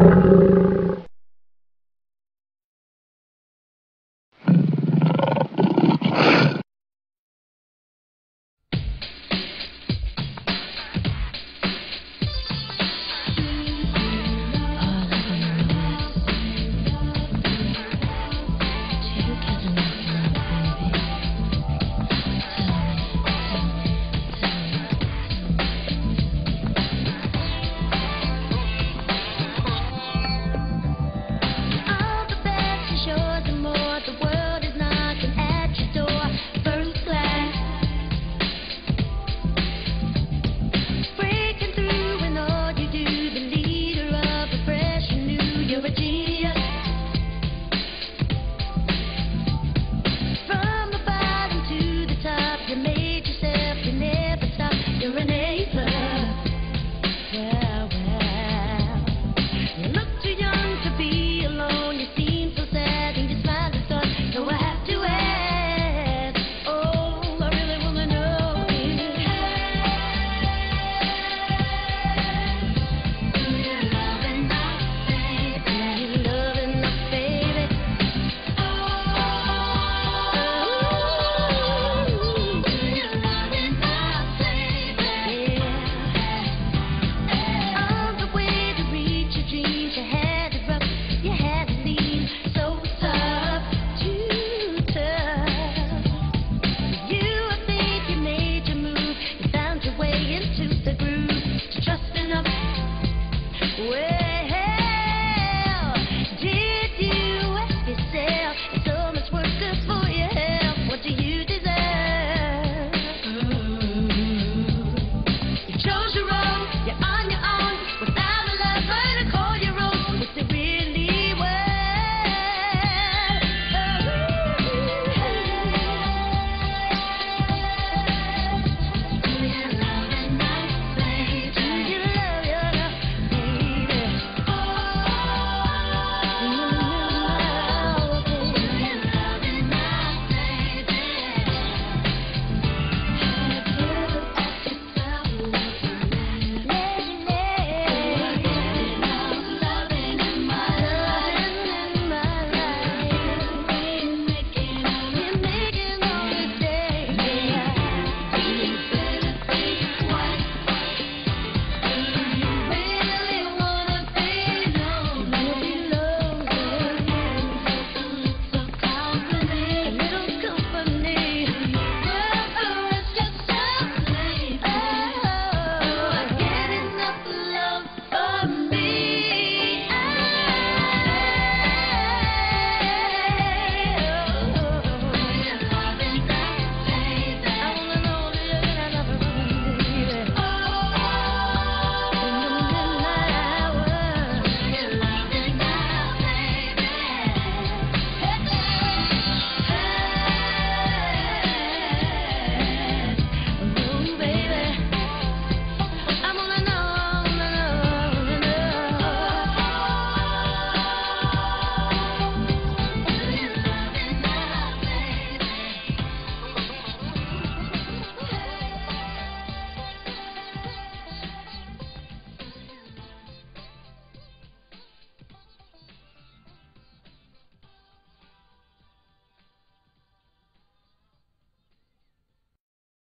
you